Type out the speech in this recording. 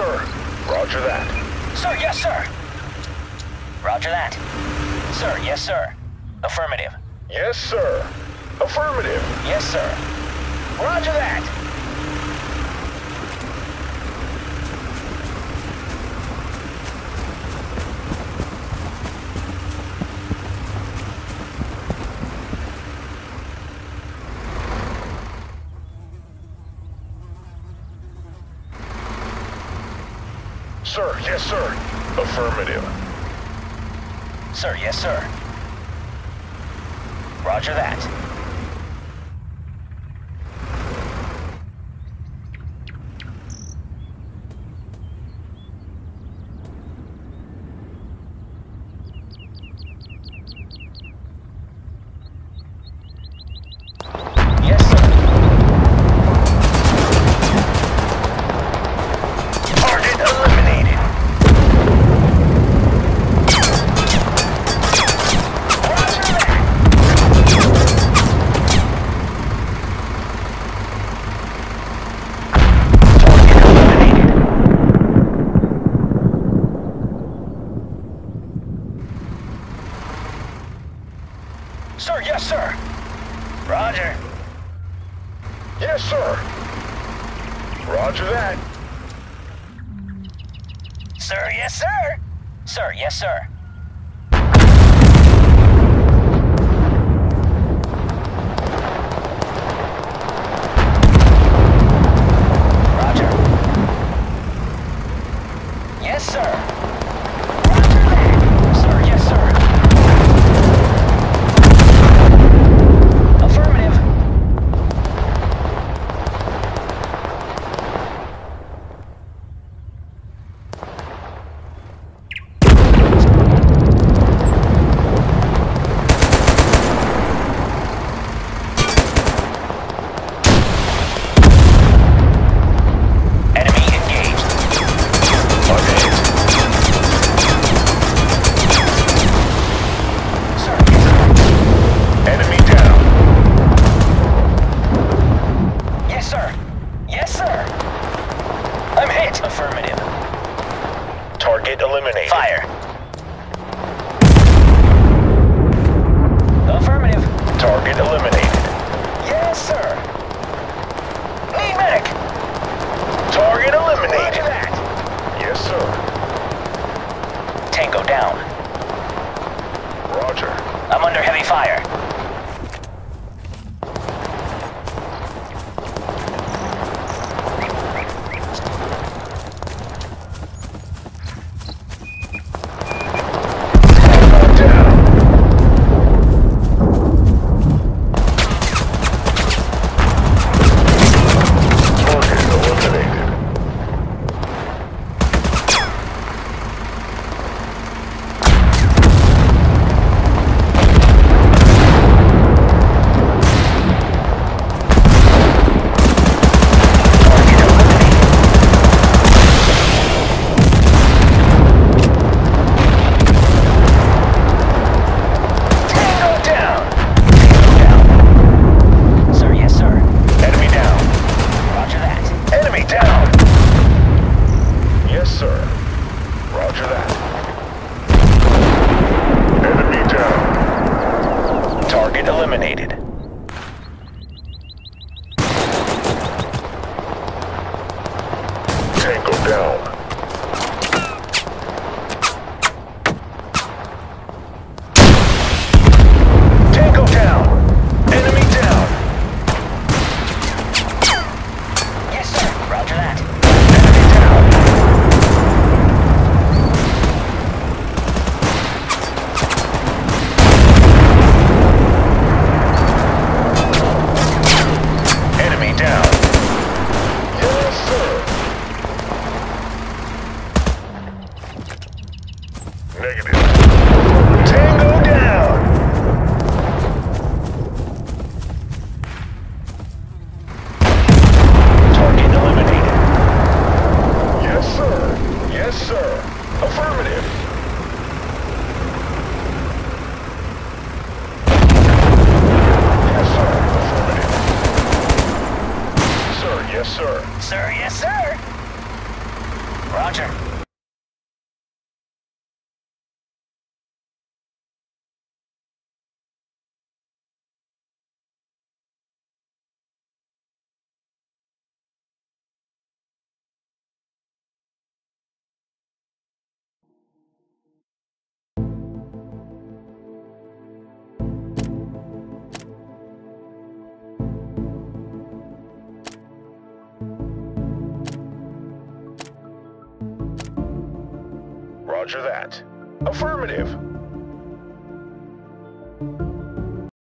sir. Roger that. Sir, yes, sir. Roger that. Sir, yes, sir. Affirmative. Yes, sir. Affirmative. Yes, sir. Roger that. Sir, yes, sir. Affirmative. Sir, yes, sir. Roger that. Yes, sir. Roger that. Sir, yes, sir. Sir, yes, sir. Roger. I'm under heavy fire. eliminated. Tango down. Yes, sir. Sir, yes, sir. Roger. Roger that. Affirmative.